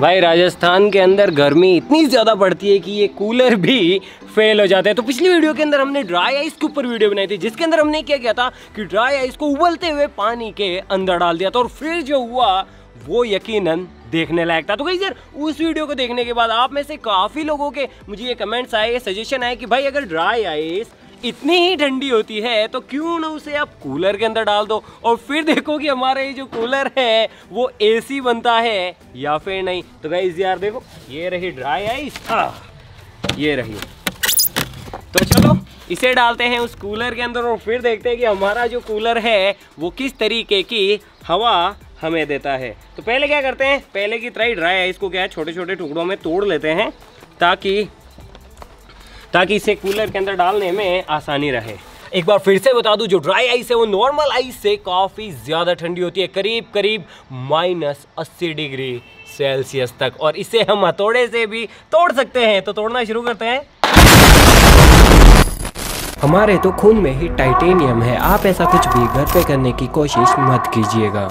भाई, राजस्थान के अंदर गर्मी इतनी ज़्यादा पड़ती है कि ये कूलर भी फेल हो जाते हैं। तो पिछली वीडियो के अंदर हमने ड्राई आइस के ऊपर वीडियो बनाई थी, जिसके अंदर हमने क्या किया था कि ड्राई आइस को उबलते हुए पानी के अंदर डाल दिया था और फिर जो हुआ, वो यकीनन देखने लायक था। तो कहीं यार, उस वीडियो को देखने के बाद आप में से काफ़ी लोगों के मुझे ये कमेंट्स आए सजेशन आए कि भाई, अगर ड्राई आइस इतनी ही ठंडी होती है तो क्यों ना उसे आप कूलर के अंदर डाल दो? और फिर देखो कि हमारा ये जो कूलर है, वो एसी बनता है, या फिर नहीं? तो गाइस यार देखो, ये रही ड्राई आइस ये रही। तो चलो, इसे डालते हैं उस कूलर के अंदर और फिर देखते हैं कि हमारा जो कूलर है, वो किस तरीके की हवा हमें देता है। तो पहले क्या करते हैं? पहले की तरह ड्राई आइस को क्या है छोटे छोटे टुकड़ों में तोड़ लेते हैं, ताकि ताकि इसे कूलर के अंदर डालने में आसानी रहे। एक बार फिर से बता दूँ, जो ड्राई आइस है, वो नॉर्मल आइस से काफ़ी ज़्यादा ठंडी होती है, करीब करीब माइनस अस्सी डिग्री सेल्सियस तक। और इसे हम हथौड़े से भी तोड़ सकते हैं। तो तोड़ना शुरू करते हैं। हमारे तो खून में ही टाइटेनियम है। आप ऐसा कुछ भी घर पे करने की कोशिश मत कीजिएगा।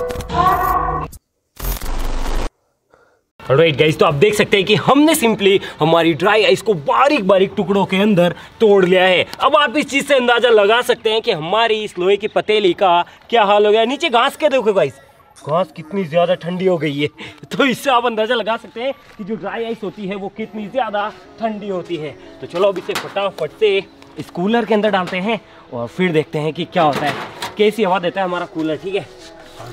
राइट गाइस तो आप देख सकते हैं कि हमने सिंपली हमारी ड्राई आइस को बारीक बारीक टुकड़ों के अंदर तोड़ लिया है। अब आप इस चीज़ से अंदाज़ा लगा सकते हैं कि हमारी इस लोहे की पतेली का क्या हाल हो गया। नीचे घास के देखो गाइस घास कितनी ज़्यादा ठंडी हो गई है। तो इससे आप अंदाज़ा लगा सकते हैं कि जो ड्राई आइस होती है, वो कितनी ज़्यादा ठंडी होती है। तो चलो अब इसे फटाफट से इस कूलर के अंदर डालते हैं और फिर देखते हैं कि क्या होता है। कैसी हवा देता है हमारा कूलर ठीक है?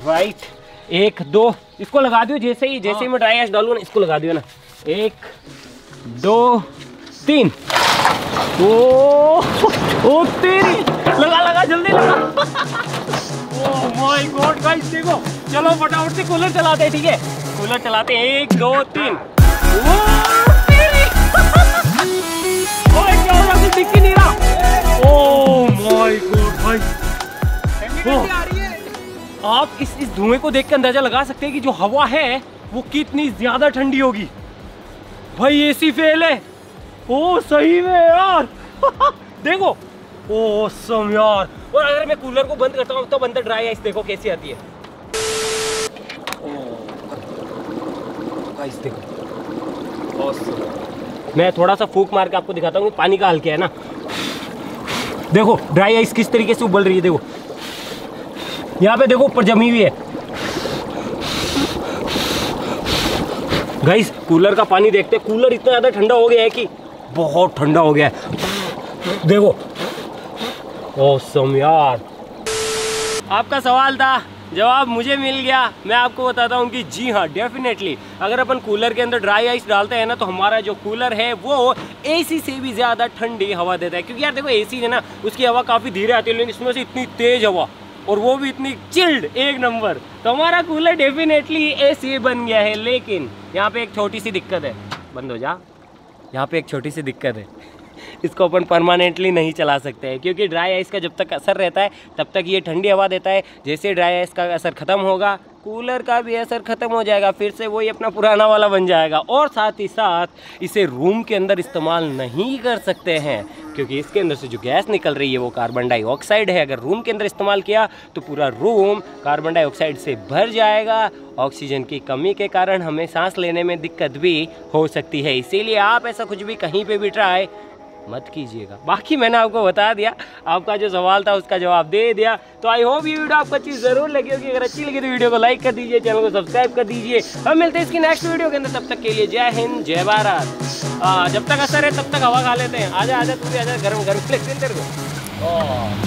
राइट एक दो इसको लगा दियो जैसे ही जैसे ही मैं ड्राई आइस डालू ना इसको लगा दियो ना। एक दो तीन। ओ ओ तेरी! लगा लगा जल्दी लगा। ओह माय गॉड गाइस देखो। चलो फटाफट से कूलर चलाते हैं ठीक है? कूलर चलाते हैं एक दो तीन। आप इस इस धुएँ को देख के अंदाज़ा लगा सकते हैं कि जो हवा है, वो कितनी ज़्यादा ठंडी होगी। भाई एसी फेल है। ओ, सही में यार। देखो। ओ सम यार। और अगर मैं कूलर को बंद करता हूँ तो अंदर ड्राई आइस देखो कैसी आती है। आइस देखो। मैं थोड़ा सा फूक मार के आपको दिखाता हूँ पानी का हल्के है ना। देखो ड्राई आइस किस तरीके से उबल रही है, देखो। यहाँ पे देखो ऊपर जमी हुई है। गाइस कूलर का पानी देखते हैं। कूलर इतना ज़्यादा ठंडा हो गया है कि बहुत ठंडा हो गया है। देखो। यार। आपका सवाल था, जवाब मुझे मिल गया। मैं आपको बताता हूँ कि जी हाँ डेफिनेटली अगर अपन कूलर के अंदर ड्राई आइस डालते हैं ना तो हमारा जो कूलर है, वो एसी से भी ज़्यादा ठंडी हवा देता है। क्योंकि यार देखो एसी है ना, उसकी हवा काफ़ी धीरे आती है, लेकिन इसमें से इतनी तेज़ हवा। और वो भी इतनी चिल्ड, एक नंबर। तो हमारा कूलर डेफिनेटली एसी बन गया है, लेकिन यहाँ पे एक छोटी सी दिक्कत है। बंद हो जा। यहाँ पे एक छोटी सी दिक्कत है। इसको अपन परमानेंटली नहीं चला सकते हैं, क्योंकि ड्राई आइस का जब तक असर रहता है, तब तक ये ठंडी हवा देता है। जैसे ड्राई आइस का असर ख़त्म होगा कूलर का भी असर ख़त्म हो जाएगा, फिर से वही अपना पुराना वाला बन जाएगा। और साथ ही साथ इसे रूम के अंदर इस्तेमाल नहीं कर सकते हैं। क्योंकि इसके अंदर से जो गैस निकल रही है वो कार्बन डाइऑक्साइड है। अगर रूम के अंदर इस्तेमाल किया तो पूरा रूम कार्बन डाइऑक्साइड से भर जाएगा। ऑक्सीजन की कमी के कारण हमें सांस लेने में दिक्कत भी हो सकती है। इसीलिए आप ऐसा कुछ भी कहीं पे भी ट्राई मत कीजिएगा। बाकी मैंने आपको बता दिया, आपका जो सवाल था उसका जवाब दे दिया। तो आई होप ये वीडियो आपको अच्छी ज़रूर लगी होगी। अगर अच्छी लगी तो वीडियो को लाइक कर दीजिए, चैनल को सब्सक्राइब कर दीजिए। हम मिलते हैं इसकी नेक्स्ट वीडियो के अंदर। तब तक के लिए जय हिंद, जय भारत। जब तक असर है तब तक हवा खा लेते हैं। आजा आजा, तू भी आजा गर्म गर्म फ्लेक्स तेरे को।